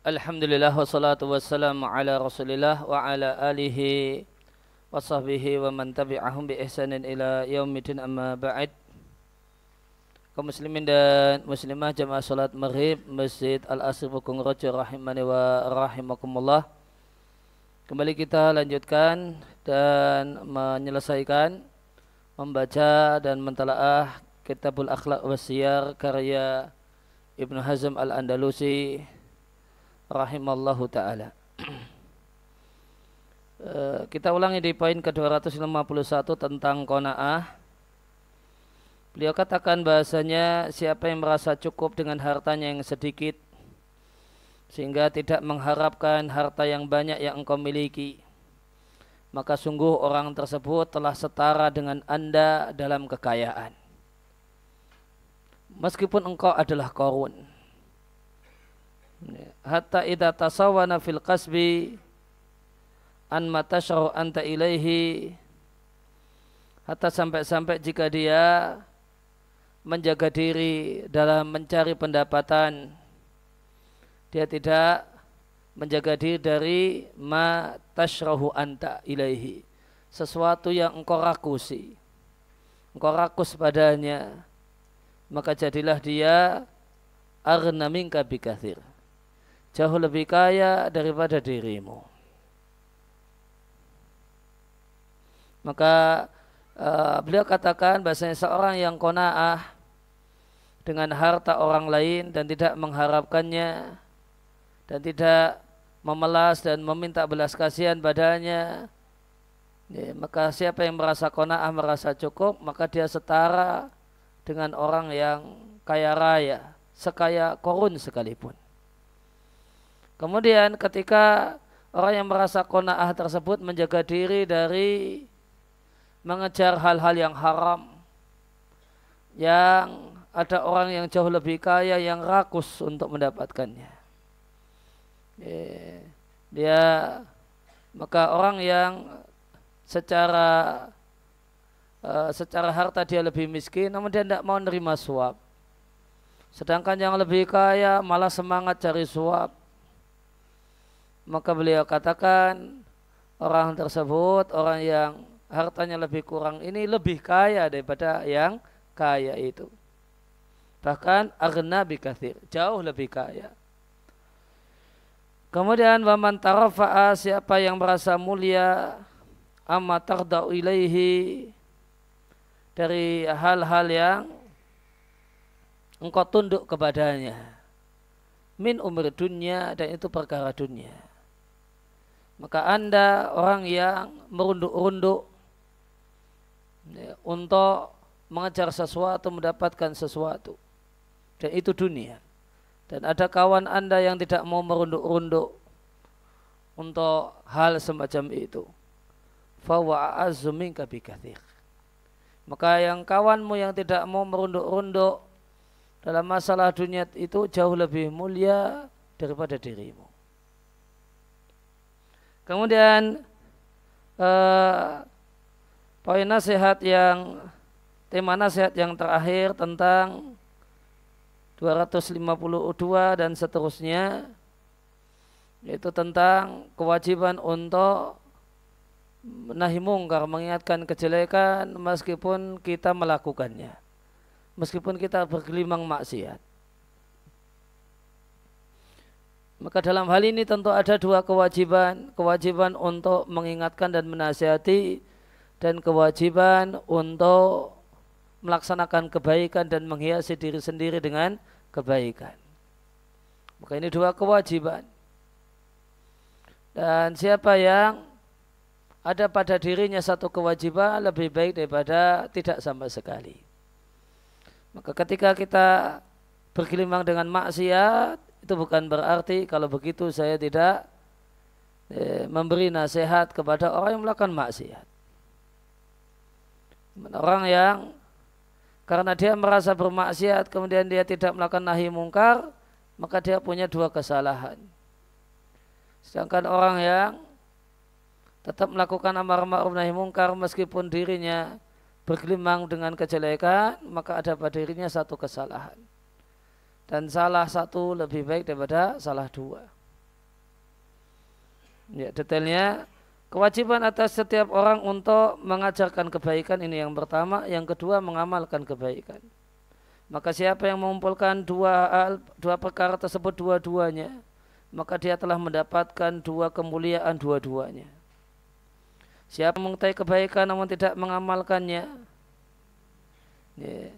Alhamdulillah wassalatu wassalamu ala rasulillah wa ala alihi wa sahbihi wa man tabi'ahum bi ihsanin ila yaumidin amma ba'id kaum muslimin dan muslimah jamaah salat maghrib Masjid Al-Asr Bukung Raja rahimani wa rahimakumullah. Kembali kita lanjutkan dan menyelesaikan membaca dan mentalaah Kitabul Akhlaq Wasiyar karya Ibnu Hazm Al-Andalusi rahimallahu taala. Eh, kita ulangi di poin ke-251 tentang qanaah. Beliau katakan bahasanya siapa yang merasa cukup dengan hartanya yang sedikit sehingga tidak mengharapkan harta yang banyak yang engkau miliki maka sungguh orang tersebut telah setara dengan anda dalam kekayaan meskipun engkau adalah korun hatta idza tasawana fil qasbi an matasyaru anta ilaihi. Hatta sampai-sampai jika dia menjaga diri dalam mencari pendapatan. Dia tidak menjaga diri dari ma tashrahu anta ilaihi. Sesuatu yang engkau rakusi engkau rakus padanya maka jadilah dia arna minka bikathir jauh lebih kaya daripada dirimu. Maka uh, beliau katakan bahasanya seorang yang kona'ah dengan harta orang lain dan tidak mengharapkannya dan tidak memelas dan meminta belas kasihan padanya ya, maka siapa yang merasa kona'ah merasa cukup maka dia setara dengan orang yang kaya raya sekaya korun sekalipun Kemudian ketika orang yang merasa kona'ah tersebut menjaga diri dari mengejar hal-hal yang haram yang ada orang yang jauh lebih kaya yang rakus untuk mendapatkannya. Dia maka orang yang secara uh, secara harta dia lebih miskin namun dia tidak mau menerima suap. Sedangkan yang lebih kaya malah semangat cari suap maka beliau katakan orang tersebut orang yang hartanya lebih kurang ini lebih kaya daripada yang kaya itu. Bahkan agna bikathir jauh lebih kaya. Kemudian waman tarafa'a siapa yang merasa mulia amma tarda'u ilaihi dari hal-hal yang engkau tunduk kepadanya. Min umur dunia dan itu perkara dunia maka anda orang yang merunduk-runduk ya, untuk mengejar sesuatu mendapatkan sesuatu. Dan itu dunia. Dan ada kawan anda yang tidak mau merunduk-runduk untuk hal semacam itu. Maka yang kawanmu yang tidak mau merunduk-runduk dalam masalah dunia itu jauh lebih mulia daripada dirimu Kemudian uh, poin nasihat yang tema nasihat yang terakhir tentang 252 dan seterusnya yaitu tentang kewajiban untuk menahi mungkar mengingatkan kejelekan meskipun kita melakukannya. Meskipun kita bergelimang maksiat Maka dalam hal ini tentu ada dua kewajiban. Kewajiban untuk mengingatkan dan menasihati dan kewajiban untuk melaksanakan kebaikan dan menghiasi diri sendiri dengan kebaikan. Maka ini dua kewajiban. Dan siapa yang ada pada dirinya satu kewajiban lebih baik daripada tidak sama sekali. Maka ketika kita bergelimang dengan maksiat, itu bukan berarti kalau begitu saya tidak eh, memberi nasihat kepada orang yang melakukan maksiat. Orang yang karena dia merasa bermaksiat kemudian dia tidak melakukan nahi mungkar maka dia punya dua kesalahan. Sedangkan orang yang tetap melakukan amar ma'ruf nahi mungkar meskipun dirinya bergelimang dengan kejelekan maka ada pada dirinya satu kesalahan dan salah satu lebih baik daripada salah dua. Ya, detailnya kewajiban atas setiap orang untuk mengajarkan kebaikan ini yang pertama, yang kedua mengamalkan kebaikan. Maka siapa yang mengumpulkan dua dua perkara tersebut dua-duanya, maka dia telah mendapatkan dua kemuliaan dua-duanya. Siapa mengetahui kebaikan namun tidak mengamalkannya, ya,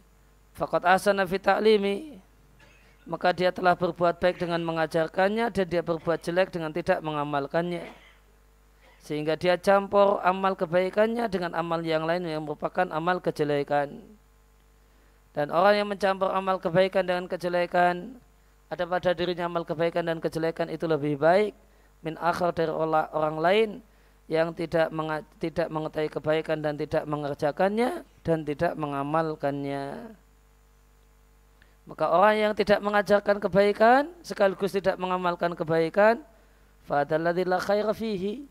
fakat asana fi ta'limi, maka dia telah berbuat baik dengan mengajarkannya dan dia berbuat jelek dengan tidak mengamalkannya. Sehingga dia campur amal kebaikannya dengan amal yang lain yang merupakan amal kejelekan. Dan orang yang mencampur amal kebaikan dengan kejelekan, ada pada dirinya amal kebaikan dan kejelekan itu lebih baik min akhir dari orang lain yang tidak tidak mengetahui kebaikan dan tidak mengerjakannya dan tidak mengamalkannya. Maka orang yang tidak mengajarkan kebaikan sekaligus tidak mengamalkan kebaikan, fadalladzi la khaira fihi.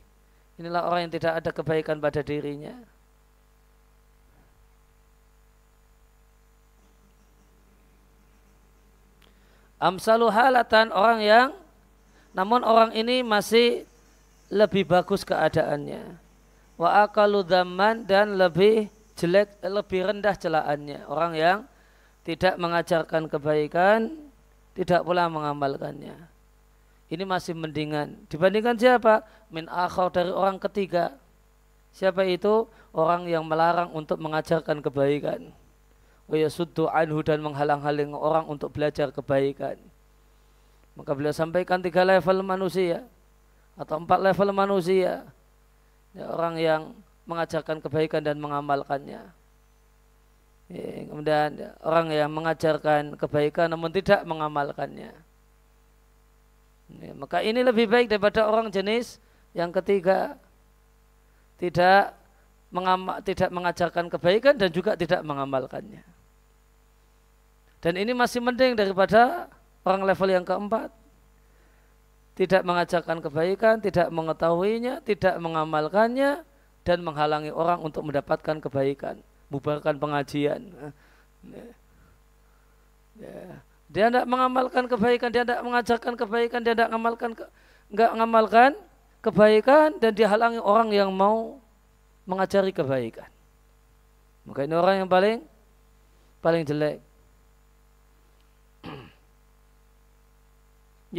Inilah orang yang tidak ada kebaikan pada dirinya. Amsalu halatan orang yang namun orang ini masih lebih bagus keadaannya. Wa akalu dan lebih jelek, lebih rendah celaannya. Orang yang tidak mengajarkan kebaikan, tidak pula mengamalkannya. Ini masih mendingan. Dibandingkan siapa? Min akhir dari orang ketiga. Siapa itu? Orang yang melarang untuk mengajarkan kebaikan wa anhu dan menghalang-halangi orang untuk belajar kebaikan. Maka beliau sampaikan tiga level manusia atau empat level manusia. Ya, orang yang mengajarkan kebaikan dan mengamalkannya. Ya, kemudian orang yang mengajarkan kebaikan namun tidak mengamalkannya. Ya, maka ini lebih baik daripada orang jenis yang ketiga tidak mengamal, tidak mengajarkan kebaikan dan juga tidak mengamalkannya. Dan ini masih mending daripada orang level yang keempat. Tidak mengajarkan kebaikan, tidak mengetahuinya, tidak mengamalkannya, dan menghalangi orang untuk mendapatkan kebaikan. Bubarkan pengajian. Ya. Dia tidak mengamalkan kebaikan, dia tidak mengajarkan kebaikan, dia tidak mengamalkan enggak mengamalkan kebaikan dan dia halangi orang yang mau mengajari kebaikan. Maka ini orang yang paling paling jelek.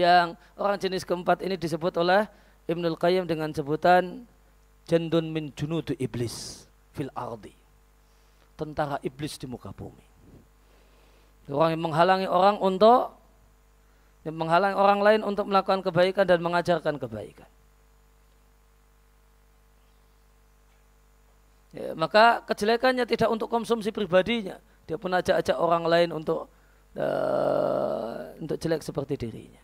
yang orang jenis keempat ini disebut oleh Ibnul Qayyim dengan sebutan jandun min junudu iblis fil ardi. Tentara iblis di muka bumi. Orang yang menghalangi orang untuk yang menghalangi orang lain untuk melakukan kebaikan dan mengajarkan kebaikan. Ya, maka kejelekannya tidak untuk konsumsi pribadinya. Dia pun ajak-ajak orang lain untuk uh, untuk jelek seperti dirinya.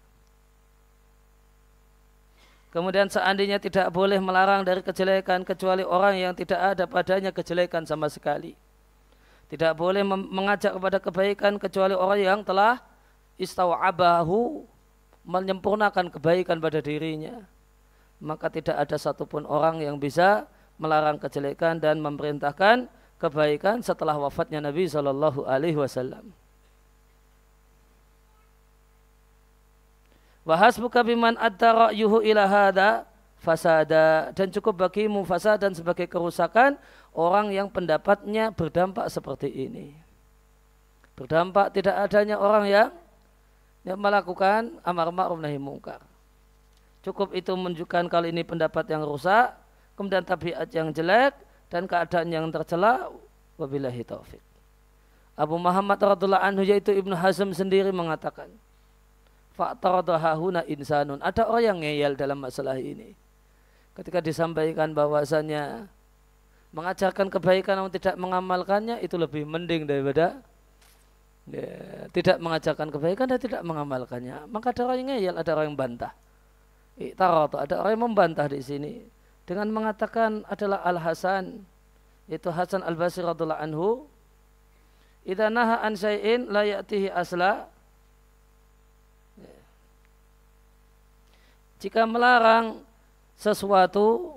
Kemudian seandainya tidak boleh melarang dari kejelekan kecuali orang yang tidak ada padanya kejelekan sama sekali. Tidak boleh mengajak kepada kebaikan kecuali orang yang telah istawa'abahu menyempurnakan kebaikan pada dirinya. Maka tidak ada satupun orang yang bisa melarang kejelekan dan memerintahkan kebaikan setelah wafatnya Nabi Shallallahu Alaihi Wasallam. Wahas buka biman adda yuhu ila hada fasada dan cukup bagimu fasad dan sebagai kerusakan orang yang pendapatnya berdampak seperti ini. Berdampak tidak adanya orang yang yang melakukan amar ma'ruf nahi mungkar. Cukup itu menunjukkan kali ini pendapat yang rusak, kemudian tabiat yang jelek dan keadaan yang tercela. Wabillahi taufik. Abu Muhammad radhiallahu anhu yaitu Ibnu Hazm sendiri mengatakan, Faktaradahahuna insanun. Ada orang yang ngeyel dalam masalah ini. Ketika disampaikan bahwasanya mengajarkan kebaikan namun tidak mengamalkannya itu lebih mending daripada ya, tidak mengajarkan kebaikan dan tidak mengamalkannya. Maka ada orang yang ngeyel, ada orang yang bantah. Iktaratu, ada orang yang membantah di sini dengan mengatakan adalah Al Hasan itu Hasan Al Basri radhiallahu anhu idza naha an syai'in la ya'tihi asla jika melarang sesuatu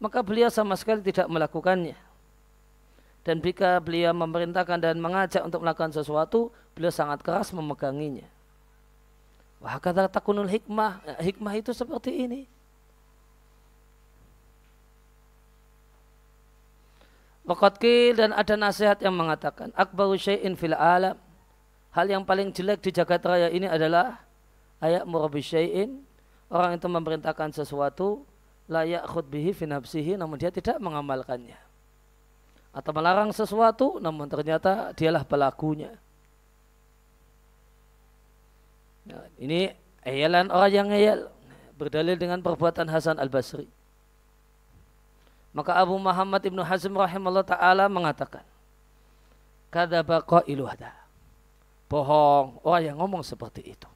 maka beliau sama sekali tidak melakukannya. Dan jika beliau memerintahkan dan mengajak untuk melakukan sesuatu, beliau sangat keras memeganginya. Wah kata takunul hikmah, nah, hikmah itu seperti ini. Wakatkil dan ada nasihat yang mengatakan, Akbaru syai'in fil alam, hal yang paling jelek di jagat raya ini adalah ayat murabi syai'in, orang itu memerintahkan sesuatu layak khud bihi finapsihi namun dia tidak mengamalkannya. Atau melarang sesuatu namun ternyata dialah pelakunya. Nah, ini ayalan orang yang ayal berdalil dengan perbuatan Hasan al-Basri. Maka Abu Muhammad Ibnu Hazm rahimahullah ta'ala mengatakan, Kadaba qailu. Bohong orang yang ngomong seperti itu.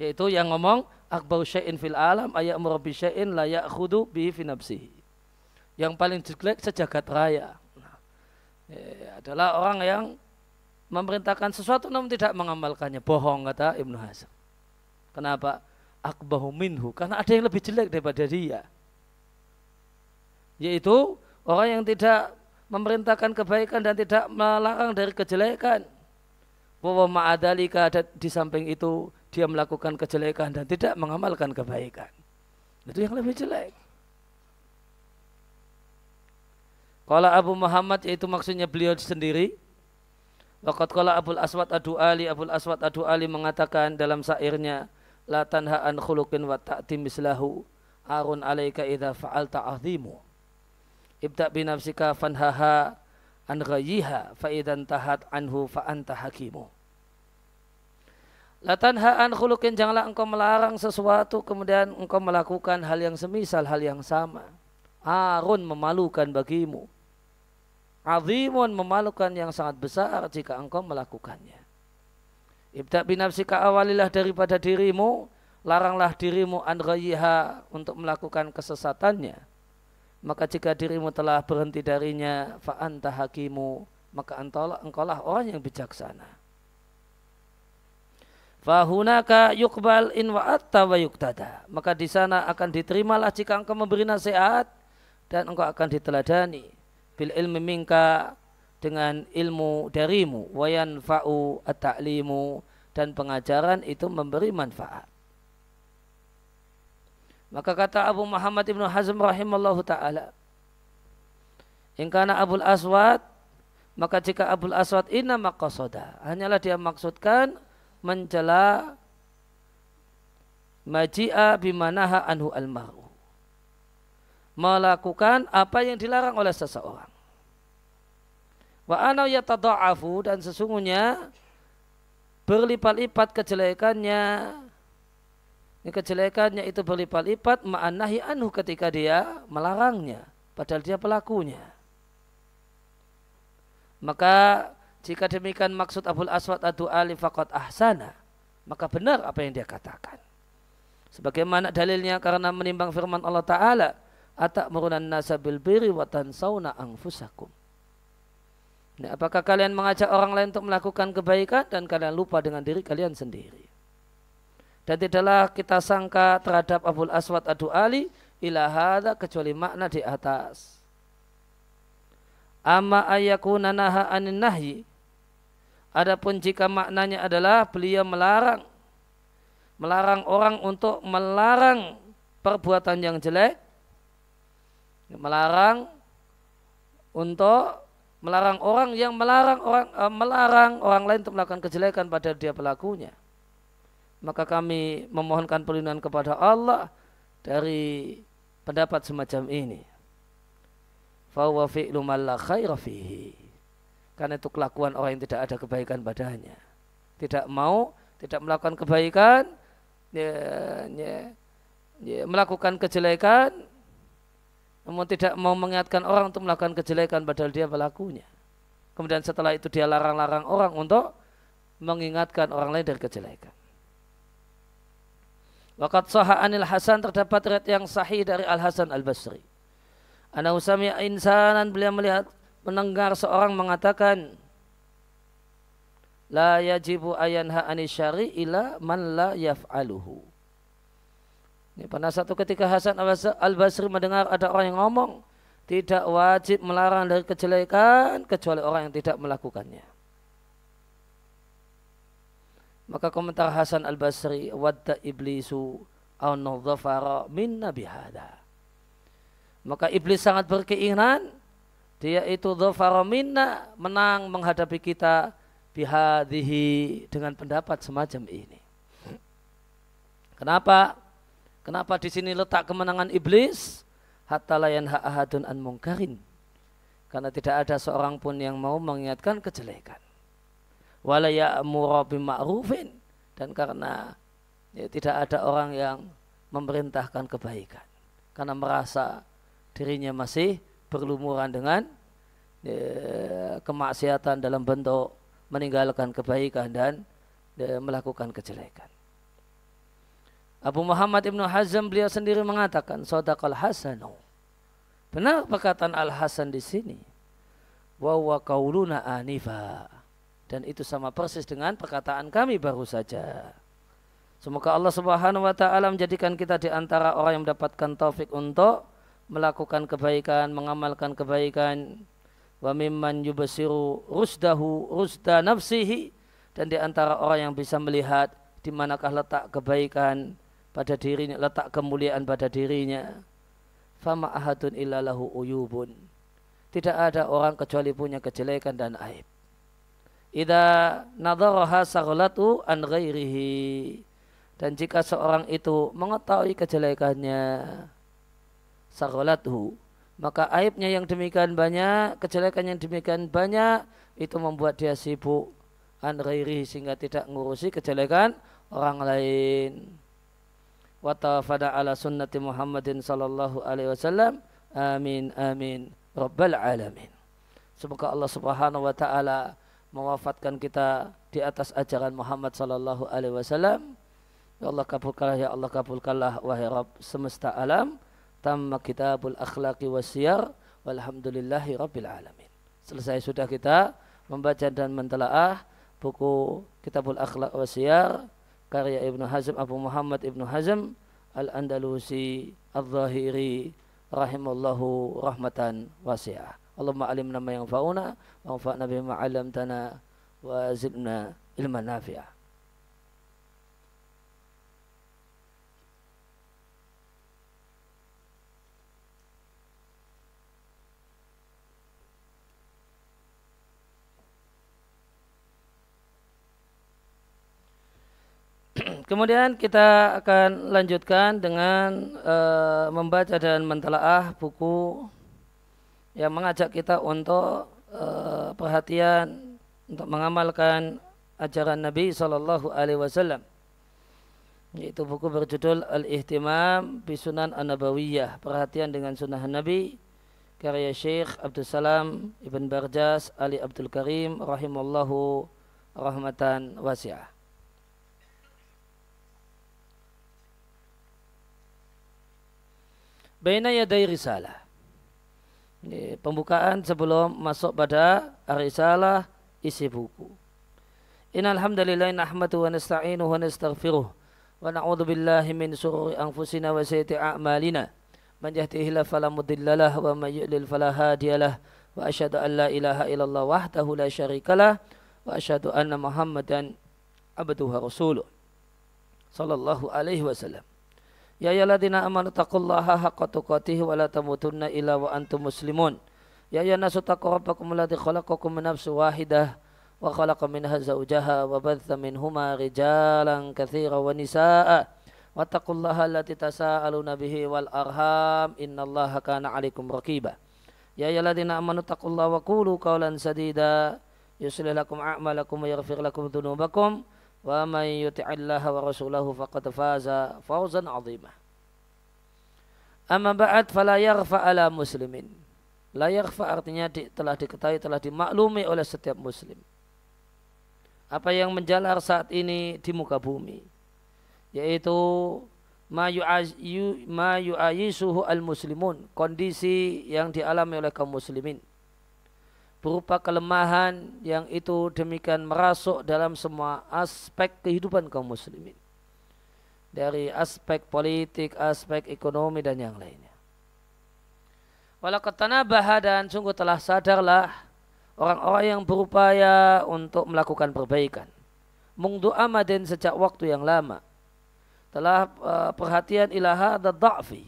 Yaitu yang ngomong akbar syai'in fil alam ayat murabi syai'in la ya'khudu bihi fi nafsihi. Yang paling jelek sejagat raya. Nah, ya, adalah orang yang memerintahkan sesuatu namun tidak mengamalkannya. Bohong kata Ibnu Hazm. Kenapa? Akbahu minhu. Karena ada yang lebih jelek daripada dia yaitu orang yang tidak memerintahkan kebaikan dan tidak melarang dari kejelekan. Bahwa ma'adalika di samping itu dia melakukan kejelekan dan tidak mengamalkan kebaikan. Itu yang lebih jelek. Kalau Abu Muhammad yaitu maksudnya beliau sendiri. Waqat kala Abul Aswad Adu Ali Abul Aswad Adu Ali mengatakan dalam syairnya la tanha an khuluqin wa ta'ti mislahu arun alaika idza fa'alta azimu ibda binafsika fanhaha an ghayyiha fa idan tahat anhu fa anta hakimu La tanha an khuluqin janganlah engkau melarang sesuatu kemudian engkau melakukan hal yang semisal hal yang sama. Arun memalukan bagimu. Azimun memalukan yang sangat besar jika engkau melakukannya. Ibda binafsika awalilah daripada dirimu, laranglah dirimu an untuk melakukan kesesatannya maka jika dirimu telah berhenti darinya fa'anta hakimu maka engkau lah orang yang bijaksana fahunaka yukbal in wa'atta wa yuktada maka di sana akan diterimalah jika engkau memberi nasihat dan engkau akan diteladani. Bil ilmi minka dengan ilmu darimu. Wayan fa'u at-ta'limu dan pengajaran itu memberi manfaat. Maka kata Abu Muhammad Ibnu Hazm rahimallahu taala, Ingkana Abul Aswad maka jika Abul Aswad inna maqasada hanyalah dia maksudkan mencela maji'a bimanaha anhu almaru melakukan apa yang dilarang oleh seseorang wa ana yatada'afu dan sesungguhnya berlipat-lipat kejelekannya ini kejelekannya itu berlipat-lipat ma'anahi anhu ketika dia melarangnya. Padahal dia pelakunya. Maka jika demikian maksud Abul Aswad adu ali faqat ahsana. Maka benar apa yang dia katakan. Sebagaimana dalilnya karena menimbang firman Allah Ta'ala. Atak merunan nasa bil biri wa tansawna angfusakum. Nah, apakah kalian mengajak orang lain untuk melakukan kebaikan dan kalian lupa dengan diri kalian sendiri? dan tidaklah kita sangka terhadap Abul Aswad Adu Ali ilahada kecuali makna di atas. Amma ayakuna naha anin nahyi. Adapun jika maknanya adalah beliau melarang melarang orang untuk melarang perbuatan yang jelek melarang untuk melarang orang yang melarang orang eh, melarang orang lain untuk melakukan kejelekan pada dia pelakunya maka kami memohonkan perlindungan kepada Allah dari pendapat semacam ini. Fahuwa fi'lu la khaira fihi. Karena itu kelakuan orang yang tidak ada kebaikan padanya. Tidak mau, tidak melakukan kebaikan, ya, ya, ya, melakukan kejelekan, namun tidak mau mengingatkan orang untuk melakukan kejelekan padahal dia pelakunya. Kemudian setelah itu dia larang-larang orang untuk mengingatkan orang lain dari kejelekan. Waqat saha anil Hasan terdapat riwayat yang sahih dari Al Hasan Al Basri. Ana usami insanan beliau melihat mendengar seorang mengatakan la yajibu ayanha anis syari ila man la yaf'aluhu. Ini pada satu ketika Hasan Al Basri mendengar ada orang yang ngomong tidak wajib melarang dari kejelekan kecuali orang yang tidak melakukannya. Maka komentar Hasan al-Basri, wadda iblisu au minna bihada. Maka iblis sangat berkeinginan dia itu minna menang menghadapi kita bihadihi dengan pendapat semacam ini. Kenapa? Kenapa di sini letak kemenangan iblis? Hatta layan ahadun an mungkarin. Karena tidak ada seorang pun yang mau mengingatkan kejelekan. Walaya ma'rufin. Dan karena ya, tidak ada orang yang memerintahkan kebaikan. Karena merasa dirinya masih berlumuran dengan ya, kemaksiatan dalam bentuk meninggalkan kebaikan dan ya, melakukan kejelekan. Abu Muhammad Ibnu Hazm beliau sendiri mengatakan sodakal hasanu. Benar perkataan Al Hasan di sini. Wa wa kauluna anifa. Dan itu sama persis dengan perkataan kami baru saja. Semoga Allah Subhanahu wa taala menjadikan kita di antara orang yang mendapatkan taufik untuk melakukan kebaikan, mengamalkan kebaikan, wa mimman yubasiru rusdahu rusda nafsihi dan di antara orang yang bisa melihat di manakah letak kebaikan pada dirinya, letak kemuliaan pada dirinya. Fama ahadun illalahu uyubun. Tidak ada orang kecuali punya kejelekan dan aib. Ida nadharaha an ghairihi. Dan jika seorang itu mengetahui kejelekannya, saghalathu maka aibnya yang demikian banyak kejelekan yang demikian banyak itu membuat dia sibuk. An sehingga tidak ngurusi kejelekan orang lain. Wa tafada ala sunnati Muhammadin sallallahu alaihi wasallam. Amin amin. Rabbal alamin. Semoga Allah Subhanahu wa taala mewafatkan kita di atas ajaran Muhammad sallallahu alaihi wasallam. Ya Allah kabulkanlah ya Allah kabulkanlah wahai Rabb semesta alam tamma kitabul akhlaqi wasiyar walhamdulillahi rabbil alamin. Selesai sudah kita membaca dan mentelaah buku Kitabul Akhlaq Wasiyar karya Ibnu Hazm Abu Muhammad Ibnu Hazm Al-Andalusi Al-Zahiri rahimallahu rahmatan wasi'ah. Allahumma alimna ma yanfa'una wa anfa'na bima 'allamtana wa zidna ilman nafi'ah. Kemudian kita akan lanjutkan dengan uh, membaca dan mentelaah buku yang mengajak kita untuk uh, perhatian untuk mengamalkan ajaran Nabi Shallallahu Alaihi Wasallam. Yaitu buku berjudul Al-Ihtimam Bisunan An-Nabawiyah Perhatian dengan sunnah Nabi Karya Syekh Abdul Salam Ibn Barjas Ali Abdul Karim Rahimallahu Rahmatan Wasi'ah Baina yaday risalah. Ini pembukaan sebelum masuk pada risalah isi buku. Innal hamdalillah nahmadu wa nasta'inu wa nastaghfiruh wa na'udzu billahi min shururi anfusina wa sayyiati a'malina. Man yahdihillahu fala wa may yudlil fala. Wa asyhadu an la ilaha illallah wahdahu la syarikalah wa asyhadu anna Muhammadan abduhu rasuluh. Sallallahu alaihi wasallam. Ya ayyuhalladzina amanu taqullaha haqqa tuqatih wa la tamutunna illa wa antum muslimun. Ya ayyuhan nasu taqu rabbakum alladzi khalaqakum min nafsin wahidah wa khalaqa minha zawjaha wa batha minhuma rijalan katsira wa nisaa. Wattaqullaha allati tasaaluna bihi wal arham innallaha kana 'alaikum raqiba. Ya ayyuhalladzina amanu taqullaha wa qulu qawlan sadida yuslih lakum a'malakum wa yaghfir lakum dhunubakum wa man yuti'illaha wa rasulahu faqad faza fawzan 'azima. Amma ba'd fala yaghfa ala muslimin. La yaghfa artinya di, telah diketahui, telah dimaklumi oleh setiap muslim. Apa yang menjalar saat ini di muka bumi yaitu ma yu'ayisuhu al-muslimun, kondisi yang dialami oleh kaum muslimin berupa kelemahan yang itu demikian merasuk dalam semua aspek kehidupan kaum muslimin. Dari aspek politik, aspek ekonomi dan yang lainnya. Walau ketanabaha dan sungguh telah sadarlah orang-orang yang berupaya untuk melakukan perbaikan. Mungdu amadin sejak waktu yang lama. Telah uh, perhatian ilaha ada da'fi.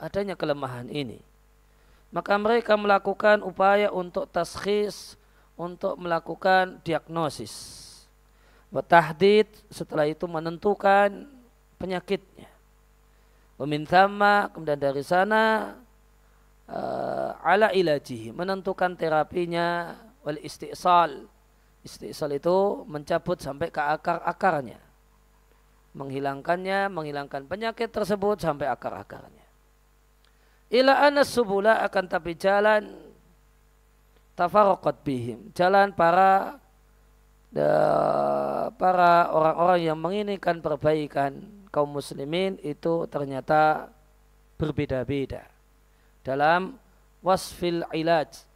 Adanya kelemahan ini maka mereka melakukan upaya untuk taskhis, untuk melakukan diagnosis. Watahdid setelah itu menentukan penyakitnya. Pemintama kemudian dari sana uh, ala ilajihi menentukan terapinya wal istisal. Istisal itu mencabut sampai ke akar-akarnya. Menghilangkannya, menghilangkan penyakit tersebut sampai akar-akarnya. Ila anas subula akan tapi jalan tafaraqat bihim. Jalan para para orang-orang yang menginginkan perbaikan kaum muslimin itu ternyata berbeda-beda. Dalam wasfil ilaj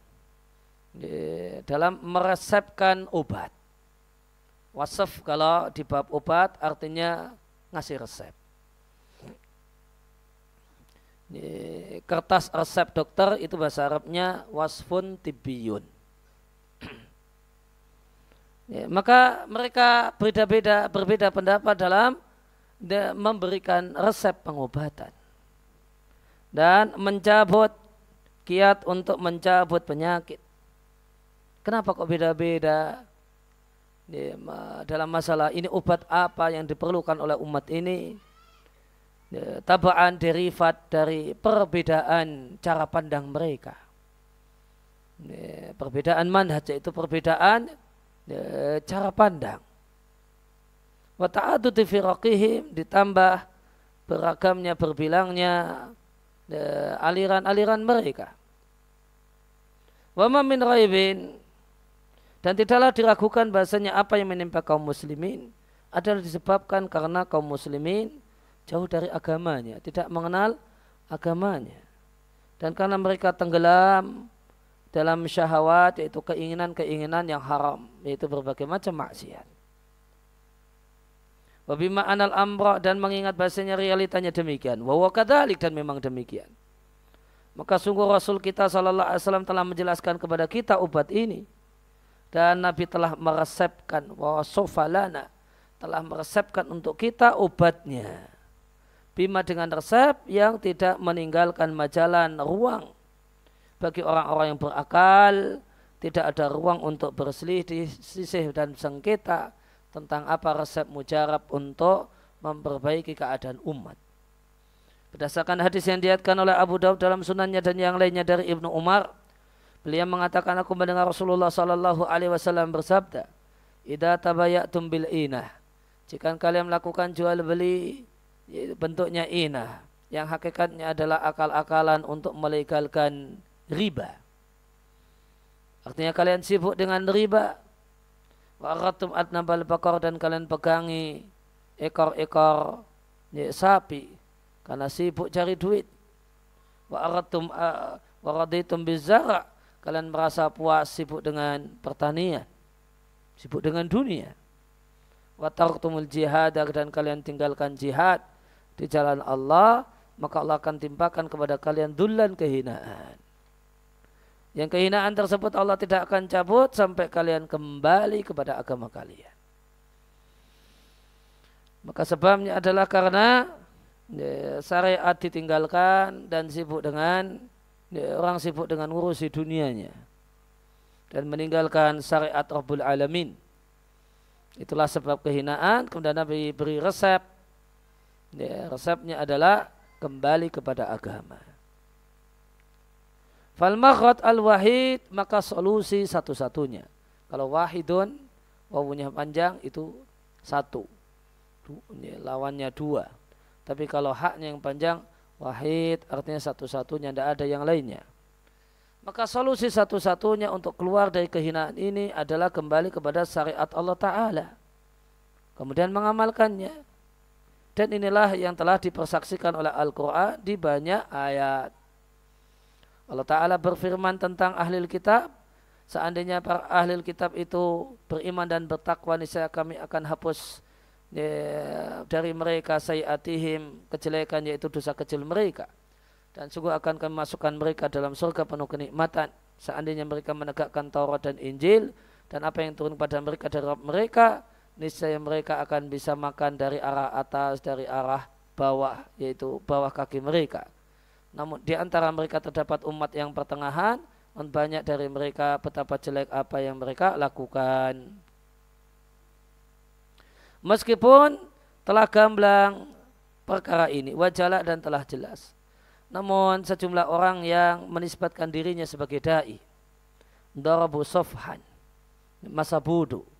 dalam meresepkan obat. Wasaf kalau di bab obat artinya ngasih resep kertas resep dokter itu bahasa Arabnya wasfun tibiyun. Ya, maka mereka berbeda-beda berbeda pendapat dalam memberikan resep pengobatan dan mencabut kiat untuk mencabut penyakit. Kenapa kok beda-beda? Dalam masalah ini obat apa yang diperlukan oleh umat ini? Ya, tabaan derivat dari perbedaan cara pandang mereka. Ya, perbedaan manhaj itu perbedaan ya, cara pandang. Wa ta'aduti firaqihim ditambah beragamnya berbilangnya ya, aliran-aliran mereka. Wa ma min raibin dan tidaklah diragukan bahasanya apa yang menimpa kaum muslimin adalah disebabkan karena kaum muslimin jauh dari agamanya, tidak mengenal agamanya. Dan karena mereka tenggelam dalam syahwat yaitu keinginan-keinginan yang haram, yaitu berbagai macam maksiat. Wabima anal amra dan mengingat bahasanya realitanya demikian. Wawa kadalik dan memang demikian. Maka sungguh Rasul kita Sallallahu Alaihi Wasallam telah menjelaskan kepada kita obat ini. Dan Nabi telah meresepkan, wa sofalana telah meresepkan untuk kita obatnya bima dengan resep yang tidak meninggalkan majalan ruang bagi orang-orang yang berakal tidak ada ruang untuk berselisih dan sengketa tentang apa resep mujarab untuk memperbaiki keadaan umat. Berdasarkan hadis yang diatkan oleh Abu Daud dalam sunannya dan yang lainnya dari Ibnu Umar, beliau mengatakan aku mendengar Rasulullah Sallallahu Alaihi Wasallam bersabda, "Ida tabayatum bil inah." Jika kalian melakukan jual beli bentuknya inah yang hakikatnya adalah akal-akalan untuk melegalkan riba. Artinya kalian sibuk dengan riba. Wa'aratum adnabal bakar dan kalian pegangi ekor-ekor ya, sapi karena sibuk cari duit. Wa'aratum waraditum bizara kalian merasa puas sibuk dengan pertanian. Sibuk dengan dunia. Watartumul jihad dan kalian tinggalkan jihad di jalan Allah, maka Allah akan timpakan kepada kalian dulan kehinaan. Yang kehinaan tersebut Allah tidak akan cabut sampai kalian kembali kepada agama kalian. Maka sebabnya adalah karena ya, syariat ditinggalkan dan sibuk dengan ya, orang sibuk dengan ngurusi dunianya dan meninggalkan syariat Rabbul Alamin. Itulah sebab kehinaan. Kemudian Nabi beri resep ya, resepnya adalah kembali kepada agama. Fal al wahid maka solusi satu-satunya. Kalau wahidun wawunya panjang itu satu. Ya, lawannya dua. Tapi kalau haknya yang panjang wahid artinya satu-satunya tidak ada yang lainnya. Maka solusi satu-satunya untuk keluar dari kehinaan ini adalah kembali kepada syariat Allah Ta'ala. Kemudian mengamalkannya. Dan inilah yang telah dipersaksikan oleh Al-Quran di banyak ayat. Allah Ta'ala berfirman tentang ahli kitab. Seandainya para ahli kitab itu beriman dan bertakwa, niscaya kami akan hapus ya, dari mereka sayyatihim kejelekan yaitu dosa kecil mereka. Dan sungguh akan kami masukkan mereka dalam surga penuh kenikmatan. Seandainya mereka menegakkan Taurat dan Injil dan apa yang turun pada mereka dari mereka, niscaya mereka akan bisa makan dari arah atas, dari arah bawah, yaitu bawah kaki mereka. namun di antara mereka terdapat umat yang pertengahan dan banyak dari mereka betapa jelek apa yang mereka lakukan. Meskipun telah gamblang perkara ini, wajalah dan telah jelas. Namun sejumlah orang yang menisbatkan dirinya sebagai da'i. Darabu sofhan. Masa bodoh.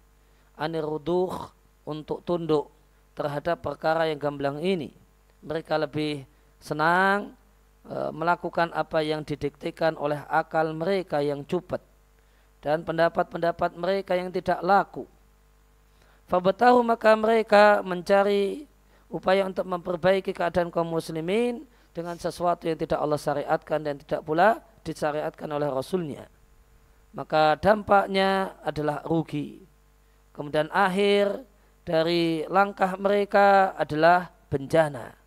Aniruduh untuk tunduk terhadap perkara yang gamblang ini. Mereka lebih senang e, melakukan apa yang didiktikan oleh akal mereka yang cupet dan pendapat-pendapat mereka yang tidak laku. Fabatahu maka mereka mencari upaya untuk memperbaiki keadaan kaum muslimin dengan sesuatu yang tidak Allah syariatkan dan tidak pula disyariatkan oleh Rasulnya. Maka dampaknya adalah rugi. Kemudian akhir dari langkah mereka adalah bencana.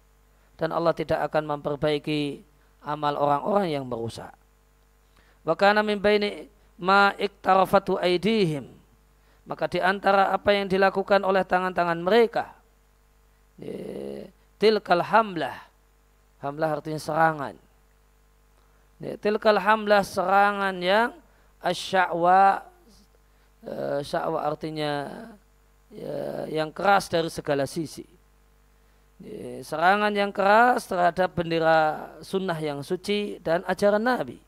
Dan Allah tidak akan memperbaiki amal orang-orang yang merusak. Wa kana min baini ma iktarafatu aidihim. Maka di antara apa yang dilakukan oleh tangan-tangan mereka tilkal hamlah. Hamlah artinya serangan. Tilkal hamlah serangan yang asya'wa sya'wa artinya ya, yang keras dari segala sisi. Serangan yang keras terhadap bendera sunnah yang suci dan ajaran Nabi.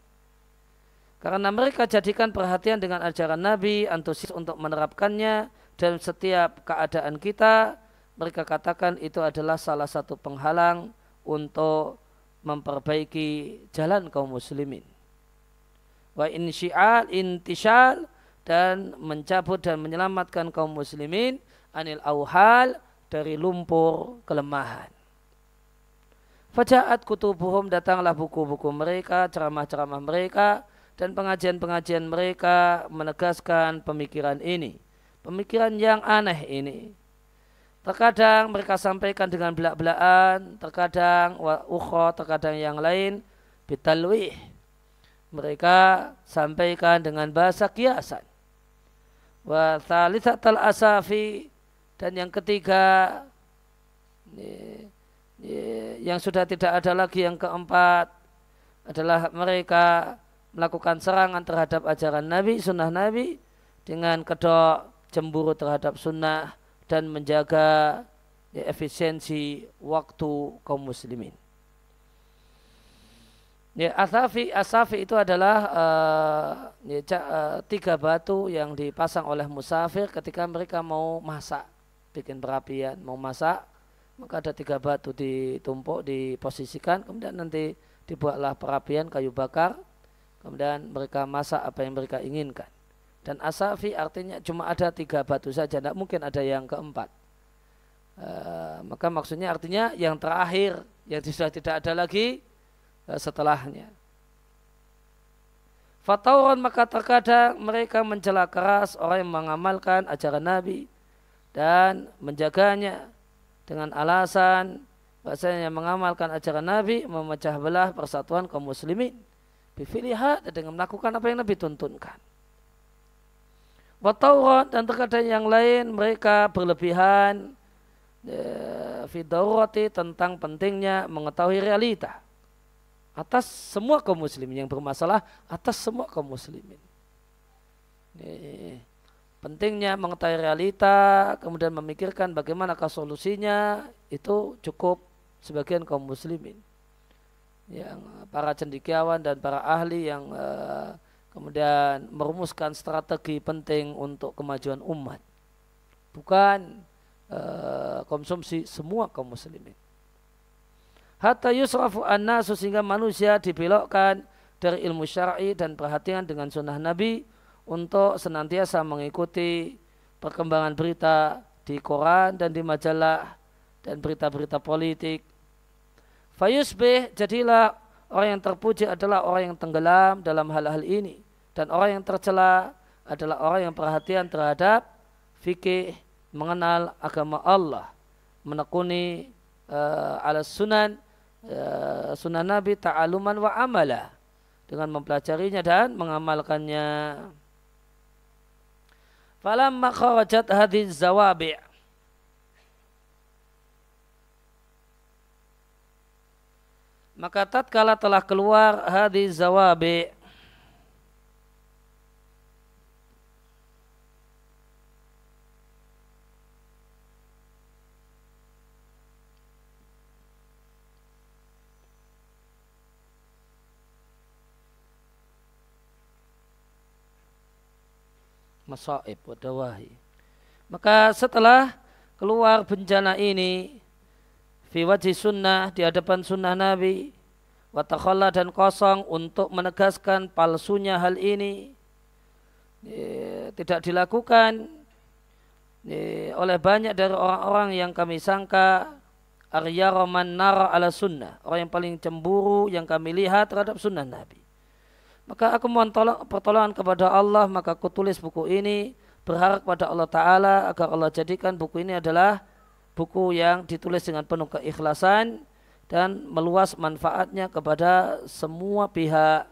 Karena mereka jadikan perhatian dengan ajaran Nabi, antusias untuk menerapkannya, dan setiap keadaan kita, mereka katakan itu adalah salah satu penghalang untuk memperbaiki jalan kaum muslimin. Wa insyial intisyal dan mencabut dan menyelamatkan kaum muslimin anil auhal dari lumpur kelemahan. Fajaat kutubuhum datanglah buku-buku mereka, ceramah-ceramah mereka, dan pengajian-pengajian mereka menegaskan pemikiran ini. Pemikiran yang aneh ini. Terkadang mereka sampaikan dengan belak-belakan, terkadang ukho, terkadang yang lain, bitalwih. Mereka sampaikan dengan bahasa kiasan. Wa thalithatal asafi dan yang ketiga yang sudah tidak ada lagi yang keempat adalah mereka melakukan serangan terhadap ajaran Nabi, sunnah Nabi dengan kedok cemburu terhadap sunnah dan menjaga efisiensi waktu kaum muslimin. Ya, asafi, asafi itu adalah uh, ya, uh, tiga batu yang dipasang oleh musafir ketika mereka mau masak, bikin perapian, mau masak, maka ada tiga batu ditumpuk, diposisikan, kemudian nanti dibuatlah perapian kayu bakar, kemudian mereka masak apa yang mereka inginkan. Dan asafi artinya cuma ada tiga batu saja, tidak mungkin ada yang keempat. Uh, maka maksudnya artinya yang terakhir, yang sudah tidak ada lagi, setelahnya. Fatauran maka terkadang mereka mencela keras orang yang mengamalkan ajaran Nabi dan menjaganya dengan alasan bahasanya mengamalkan ajaran Nabi memecah belah persatuan kaum muslimin. Bifilihat dengan melakukan apa yang Nabi tuntunkan. Wataurat dan terkadang yang lain mereka berlebihan e, tentang pentingnya mengetahui realita atas semua kaum muslimin yang bermasalah atas semua kaum muslimin. Ini, pentingnya mengetahui realita, kemudian memikirkan bagaimanakah solusinya itu cukup sebagian kaum muslimin. Yang para cendikiawan dan para ahli yang uh, kemudian merumuskan strategi penting untuk kemajuan umat. Bukan uh, konsumsi semua kaum muslimin hatta yusrafu annasu sehingga manusia dibelokkan dari ilmu syar'i dan perhatian dengan sunnah Nabi untuk senantiasa mengikuti perkembangan berita di koran dan di majalah dan berita-berita politik. Fayusbih jadilah orang yang terpuji adalah orang yang tenggelam dalam hal-hal ini dan orang yang tercela adalah orang yang perhatian terhadap fikih mengenal agama Allah menekuni uh, ala sunan ya, sunnah Nabi ta'aluman wa amala dengan mempelajarinya dan mengamalkannya. Falamma kharajat hadhihi zawabi' maka tatkala telah keluar hadis zawabi masaib wadawahi. Maka setelah keluar bencana ini fi wajhi sunnah di hadapan sunnah Nabi watakhala dan kosong untuk menegaskan palsunya hal ini tidak dilakukan oleh banyak dari orang-orang yang kami sangka Arya Roman Nara ala sunnah orang yang paling cemburu yang kami lihat terhadap sunnah Nabi maka aku mohon tolong, pertolongan kepada Allah, maka aku tulis buku ini, berharap kepada Allah Ta'ala agar Allah jadikan buku ini adalah buku yang ditulis dengan penuh keikhlasan dan meluas manfaatnya kepada semua pihak.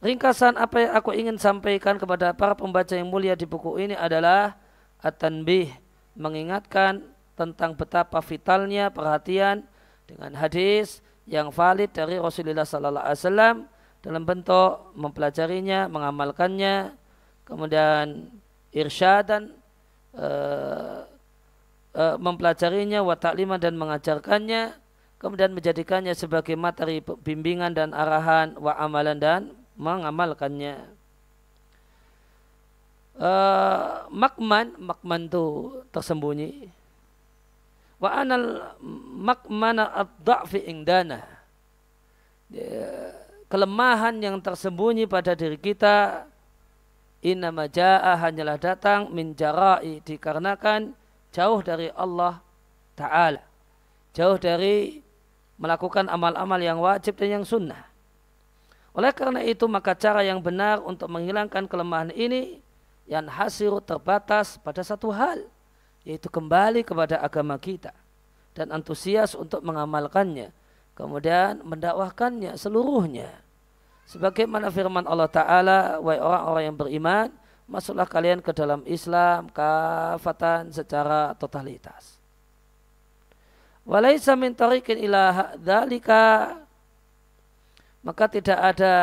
Ringkasan apa yang aku ingin sampaikan kepada para pembaca yang mulia di buku ini adalah at-tanbih, mengingatkan tentang betapa vitalnya perhatian dengan hadis yang valid dari Rasulullah sallallahu alaihi wasallam dalam bentuk mempelajarinya, mengamalkannya, kemudian irsyadan uh, uh, mempelajarinya, wa dan mengajarkannya, kemudian menjadikannya sebagai materi bimbingan dan arahan, wa amalan dan mengamalkannya. Uh, makman, makman itu tersembunyi. Wa anal makmana ad-da'fi ingdana. Yeah kelemahan yang tersembunyi pada diri kita. Inama ja'a hanyalah datang min jara'i dikarenakan jauh dari Allah Ta'ala. Jauh dari melakukan amal-amal yang wajib dan yang sunnah. Oleh karena itu maka cara yang benar untuk menghilangkan kelemahan ini yang hasil terbatas pada satu hal yaitu kembali kepada agama kita dan antusias untuk mengamalkannya kemudian mendakwahkannya seluruhnya. Sebagaimana firman Allah Ta'ala, wahai orang-orang yang beriman, masuklah kalian ke dalam Islam kafatan secara totalitas. Walaysa min tariqin ila maka tidak ada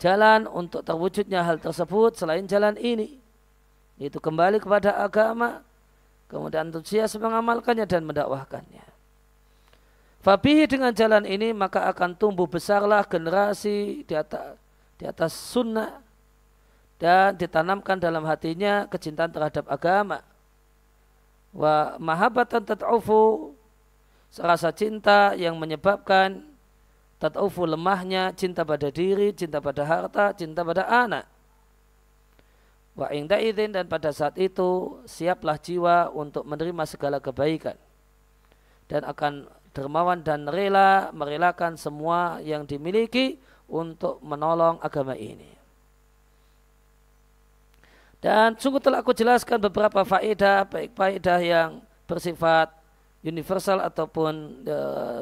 jalan untuk terwujudnya hal tersebut selain jalan ini. Itu kembali kepada agama, kemudian antusias mengamalkannya dan mendakwahkannya. Fabihi dengan jalan ini maka akan tumbuh besarlah generasi di atas, di atas sunnah dan ditanamkan dalam hatinya kecintaan terhadap agama. Wa mahabatan tat'ufu serasa cinta yang menyebabkan tat'ufu lemahnya cinta pada diri, cinta pada harta, cinta pada anak. Wa ingda dan pada saat itu siaplah jiwa untuk menerima segala kebaikan dan akan dermawan dan rela merelakan semua yang dimiliki untuk menolong agama ini. Dan sungguh telah aku jelaskan beberapa faedah, baik faedah yang bersifat universal ataupun e,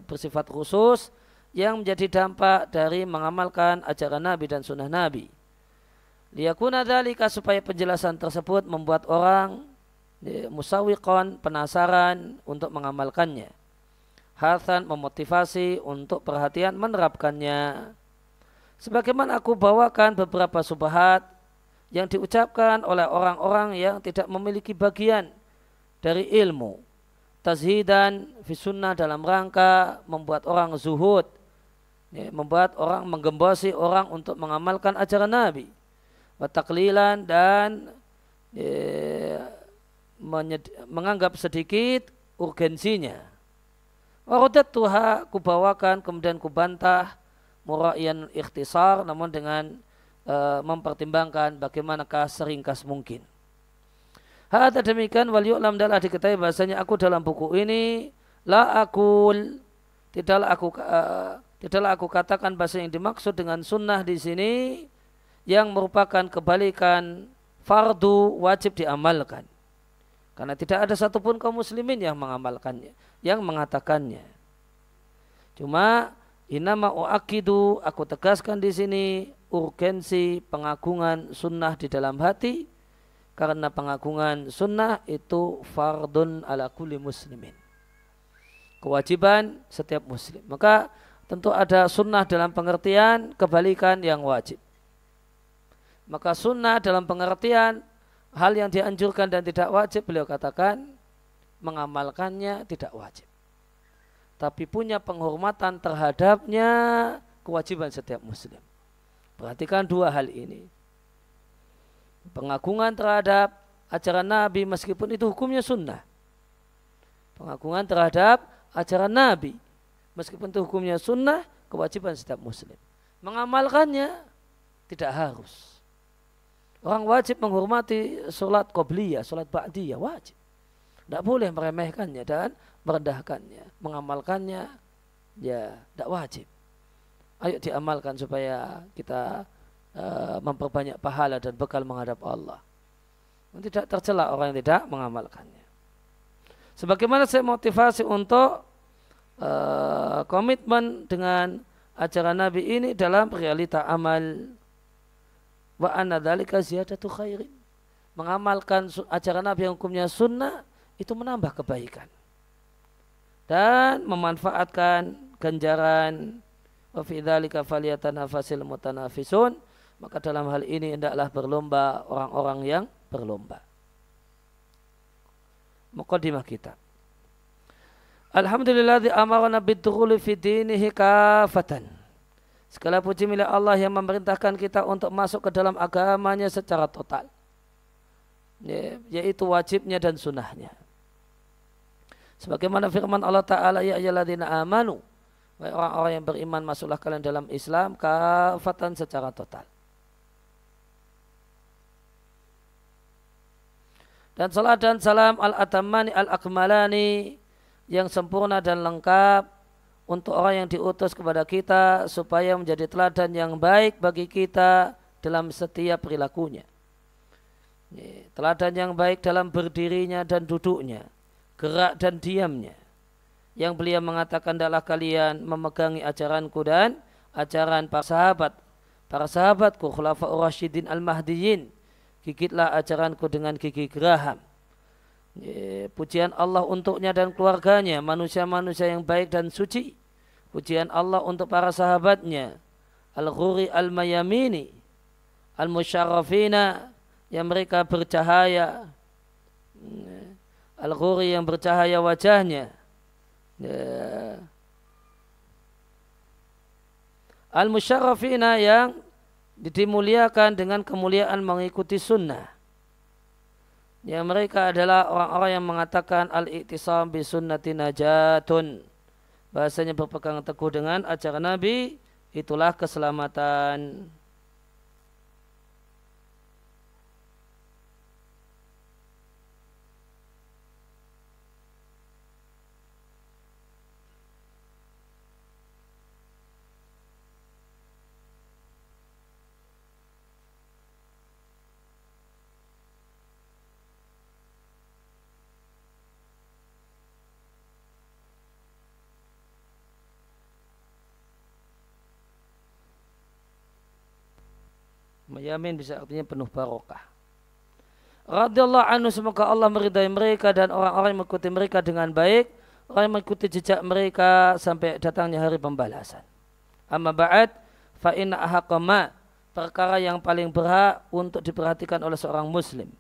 bersifat khusus yang menjadi dampak dari mengamalkan ajaran Nabi dan sunnah Nabi. Liyakuna dalika supaya penjelasan tersebut membuat orang e, penasaran untuk mengamalkannya Hasan memotivasi untuk perhatian menerapkannya. Sebagaimana aku bawakan beberapa subhat yang diucapkan oleh orang-orang yang tidak memiliki bagian dari ilmu. Tazhidan fisunnah dalam rangka membuat orang zuhud. Ya, membuat orang menggembosi orang untuk mengamalkan ajaran Nabi. Wataklilan dan ya, menganggap sedikit urgensinya Warodat tuha kubawakan kemudian kubantah muraian ikhtisar namun dengan e, mempertimbangkan bagaimanakah seringkas mungkin. Hada demikian wal yu'lam dalah diketahui bahasanya aku dalam buku ini la akul tidaklah aku uh, tidaklah aku katakan bahasa yang dimaksud dengan sunnah di sini yang merupakan kebalikan fardu wajib diamalkan. Karena tidak ada satupun kaum muslimin yang mengamalkannya, yang mengatakannya. Cuma inama uakidu aku tegaskan di sini urgensi pengagungan sunnah di dalam hati karena pengagungan sunnah itu fardun ala kulli muslimin. Kewajiban setiap muslim. Maka tentu ada sunnah dalam pengertian kebalikan yang wajib. Maka sunnah dalam pengertian hal yang dianjurkan dan tidak wajib beliau katakan mengamalkannya tidak wajib. Tapi punya penghormatan terhadapnya kewajiban setiap muslim. Perhatikan dua hal ini. Pengagungan terhadap ajaran Nabi meskipun itu hukumnya sunnah. Pengagungan terhadap ajaran Nabi meskipun itu hukumnya sunnah, kewajiban setiap muslim. Mengamalkannya tidak harus. Orang wajib menghormati sholat qobliyah, sholat ba'diyah, wajib. Tidak boleh meremehkannya dan merendahkannya. Mengamalkannya, ya tidak wajib. Ayo diamalkan supaya kita uh, memperbanyak pahala dan bekal menghadap Allah. Tidak tercela orang yang tidak mengamalkannya. Sebagaimana saya motivasi untuk uh, komitmen dengan ajaran Nabi ini dalam realita amal wa anna dzalika ziyadatu khairin mengamalkan ajaran Nabi yang hukumnya sunnah itu menambah kebaikan dan memanfaatkan ganjaran wa fi dzalika falyatanafasil mutanafisun maka dalam hal ini hendaklah berlomba orang-orang yang berlomba Muqaddimah kita Alhamdulillah di amarana bidkhuli fi dinihi kafatan. Segala puji milik Allah yang memerintahkan kita untuk masuk ke dalam agamanya secara total. Ya, yaitu wajibnya dan sunnahnya. Sebagaimana firman Allah Ta'ala, Ya ayyaladzina amanu. Orang-orang yang beriman masuklah kalian dalam Islam kafatan secara total. Dan salat dan salam al-atamani al-akmalani yang sempurna dan lengkap untuk orang yang diutus kepada kita supaya menjadi teladan yang baik bagi kita dalam setiap perilakunya. Teladan yang baik dalam berdirinya dan duduknya, gerak dan diamnya. Yang beliau mengatakan adalah kalian memegangi ajaranku dan ajaran para sahabat. Para sahabatku khulafa'ur rasyidin al-mahdiyin. Gigitlah ajaranku dengan gigi geraham pujian Allah untuknya dan keluarganya, manusia-manusia yang baik dan suci. Pujian Allah untuk para sahabatnya, Al-Ghuri Al-Mayamini, Al-Musharrafina, yang mereka bercahaya, Al-Ghuri yang bercahaya wajahnya, Al-Musharrafina yang dimuliakan dengan kemuliaan mengikuti sunnah. Yang mereka adalah orang-orang yang mengatakan al-i'tisam bi sunnati najatun. Bahasanya berpegang teguh dengan ajaran Nabi itulah keselamatan Yamin bisa artinya penuh barokah. Radiyallahu anhu semoga Allah meridai mereka dan orang-orang yang mengikuti mereka dengan baik. Orang yang mengikuti jejak mereka sampai datangnya hari pembalasan. Amma ba'd fa inna ahaqama perkara yang paling berhak untuk diperhatikan oleh seorang muslim.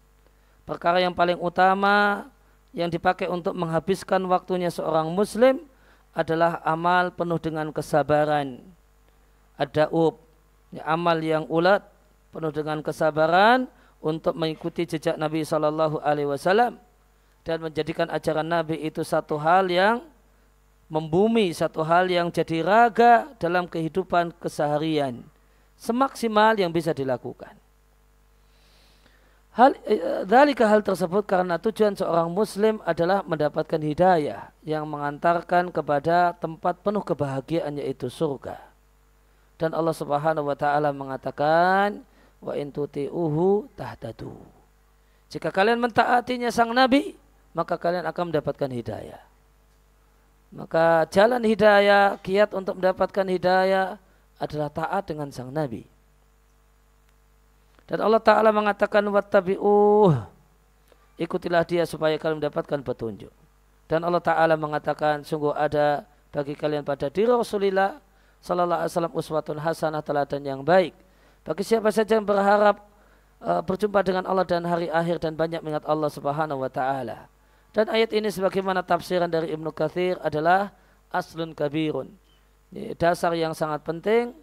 Perkara yang paling utama yang dipakai untuk menghabiskan waktunya seorang muslim adalah amal penuh dengan kesabaran. Adaub, amal yang ulat penuh dengan kesabaran untuk mengikuti jejak Nabi Shallallahu Alaihi Wasallam dan menjadikan ajaran Nabi itu satu hal yang membumi, satu hal yang jadi raga dalam kehidupan keseharian semaksimal yang bisa dilakukan. Hal eh, dalika hal tersebut karena tujuan seorang muslim adalah mendapatkan hidayah yang mengantarkan kepada tempat penuh kebahagiaan yaitu surga. Dan Allah Subhanahu wa taala mengatakan, wa in tahtadu. Jika kalian mentaatinya sang nabi, maka kalian akan mendapatkan hidayah. Maka jalan hidayah, kiat untuk mendapatkan hidayah adalah taat dengan sang nabi. Dan Allah Ta'ala mengatakan wattabi'uh. Ikutilah dia supaya kalian mendapatkan petunjuk. Dan Allah Ta'ala mengatakan sungguh ada bagi kalian pada diri Rasulullah sallallahu alaihi wasallam uswatun hasanah teladan yang baik. Bagi siapa saja yang berharap uh, berjumpa dengan Allah dan hari akhir dan banyak mengingat Allah Subhanahu wa taala. Dan ayat ini sebagaimana tafsiran dari Ibnu Katsir adalah aslun kabirun. Dasar yang sangat penting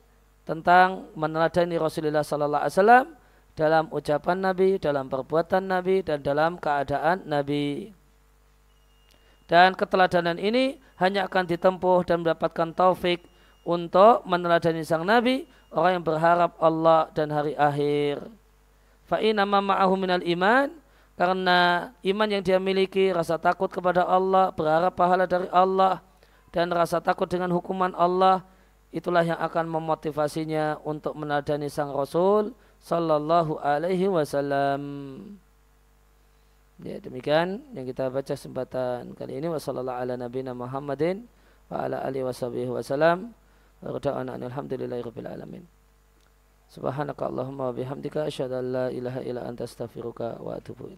tentang meneladani Rasulullah sallallahu alaihi wasallam dalam ucapan Nabi, dalam perbuatan Nabi dan dalam keadaan Nabi. Dan keteladanan ini hanya akan ditempuh dan mendapatkan taufik untuk meneladani sang Nabi orang yang berharap Allah dan hari akhir. Fa'ina ma'ahu minal iman karena iman yang dia miliki rasa takut kepada Allah, berharap pahala dari Allah dan rasa takut dengan hukuman Allah itulah yang akan memotivasinya untuk meneladani sang Rasul sallallahu alaihi wasallam. Ya demikian yang kita baca kesempatan kali ini wasallallahu ala nabiyina Muhammadin wa ala alihi wasallam. Wa alhamdulillahirabbil alamin. Subhanaka Allahumma wa bihamdika asyhadu ilaha illa anta astaghfiruka wa atubu.